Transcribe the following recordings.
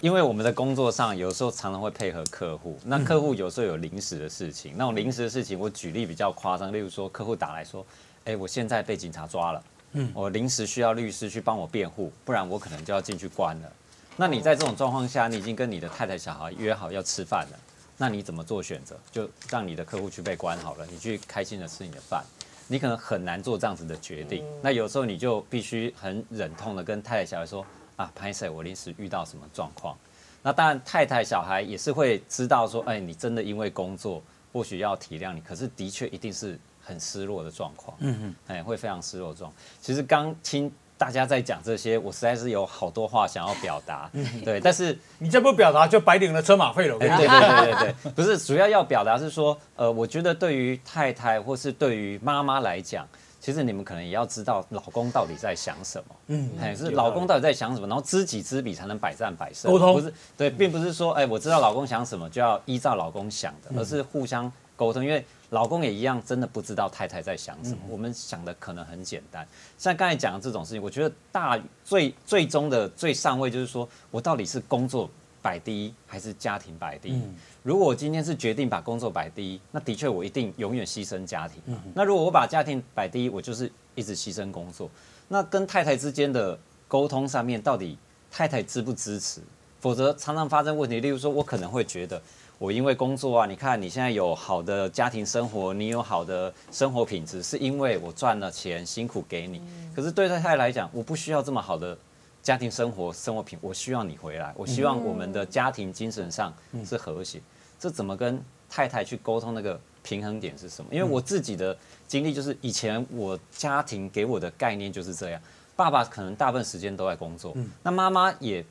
因为我们的工作上有时候常常会配合客户，那客户有时候有临时的事情，那种临时的事情，我举例比较夸张，例如说客户打来说，哎，我现在被警察抓了，嗯，我临时需要律师去帮我辩护，不然我可能就要进去关了。那你在这种状况下，你已经跟你的太太、小孩约好要吃饭了，那你怎么做选择？就让你的客户去被关好了，你去开心的吃你的饭，你可能很难做这样子的决定。那有时候你就必须很忍痛的跟太太、小孩说。啊，潘 Sir，我临时遇到什么状况？那当然，太太、小孩也是会知道说，哎，你真的因为工作，或许要体谅你，可是的确一定是很失落的状况，嗯嗯，哎，会非常失落状。其实刚听大家在讲这些，我实在是有好多话想要表达，对，但是你再不表达，就白领了车马费了。对对对对对，不是主要要表达是说，呃，我觉得对于太太或是对于妈妈来讲。其实你们可能也要知道老公到底在想什么，嗯，哎，是老公到底在想什么，然后知己知彼才能百战百胜。沟通。不是对，并不是说，哎，我知道老公想什么就要依照老公想的，而是互相沟通。因为老公也一样，真的不知道太太在想什么。我们想的可能很简单，像刚才讲的这种事情，我觉得大最最终的最上位就是说我到底是工作。摆第一还是家庭摆第一？如果我今天是决定把工作摆第一，那的确我一定永远牺牲家庭。那如果我把家庭摆第一，我就是一直牺牲工作。那跟太太之间的沟通上面，到底太太支不支持？否则常常发生问题。例如说，我可能会觉得，我因为工作啊，你看你现在有好的家庭生活，你有好的生活品质，是因为我赚了钱辛苦给你。可是对太太来讲，我不需要这么好的。家庭生活生活品，我需要你回来。我希望我们的家庭精神上是和谐。这怎么跟太太去沟通？那个平衡点是什么？因为我自己的经历就是，以前我家庭给我的概念就是这样：爸爸可能大部分时间都在工作，那妈妈也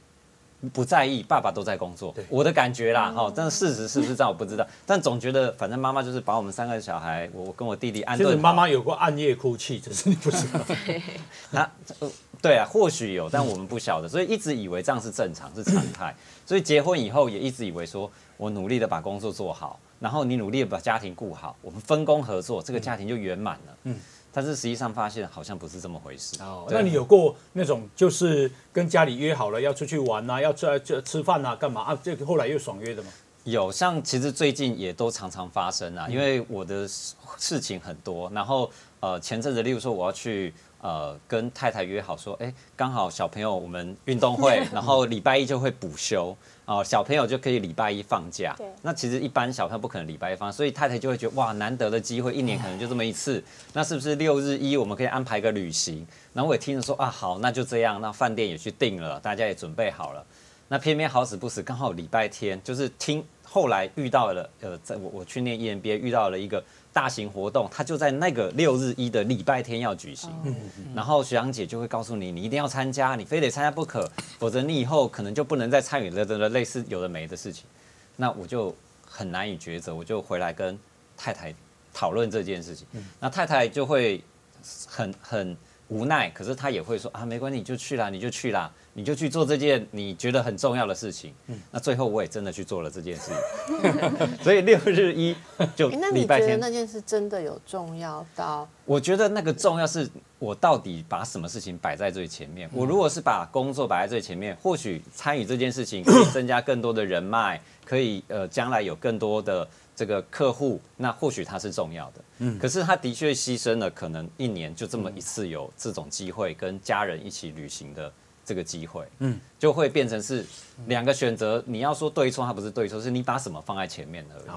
不在意，爸爸都在工作。我的感觉啦，哈，但是事实是不是这样我不知道。但总觉得，反正妈妈就是把我们三个小孩，我跟我弟弟安顿。就是妈妈有过暗夜哭泣，只是你不知道。那。对啊，或许有，但我们不晓得，所以一直以为这样是正常，是常态。所以结婚以后也一直以为说，我努力的把工作做好，然后你努力的把家庭顾好，我们分工合作，这个家庭就圆满了。嗯，但是实际上发现好像不是这么回事。哦，那你有过那种就是跟家里约好了要出去玩啊，要吃吃吃饭啊，干嘛啊？这个后来又爽约的吗？有，像其实最近也都常常发生啊，因为我的事情很多，然后呃前阵子例如说我要去。呃，跟太太约好说，哎，刚好小朋友我们运动会，然后礼拜一就会补休，哦，小朋友就可以礼拜一放假。那其实一般小朋友不可能礼拜一放，所以太太就会觉得哇，难得的机会，一年可能就这么一次，那是不是六日一我们可以安排个旅行？然后我也听着说啊，好，那就这样，那饭店也去订了，大家也准备好了。那偏偏好死不死，刚好礼拜天，就是听后来遇到了，呃，在我我去念 EMBA 遇到了一个。大型活动，它就在那个六日一的礼拜天要举行，然后学长姐就会告诉你，你一定要参加，你非得参加不可，否则你以后可能就不能再参与了的类似有的没的事情。那我就很难以抉择，我就回来跟太太讨论这件事情。那太太就会很很无奈，可是她也会说啊，没关系，你就去啦，你就去啦。你就去做这件你觉得很重要的事情，那最后我也真的去做了这件事，所以六日一就礼拜天那件事真的有重要到？我觉得那个重要是我到底把什么事情摆在最前面。我如果是把工作摆在最前面，或许参与这件事情 可以增加更多的人脉，可以呃将来有更多的这个客户，那或许它是重要的。嗯，可是他的确牺牲了可能一年就这么一次有这种机会跟家人一起旅行的。这个机会，嗯，就会变成是两个选择。你要说对错，它不是对错，是你把什么放在前面而已。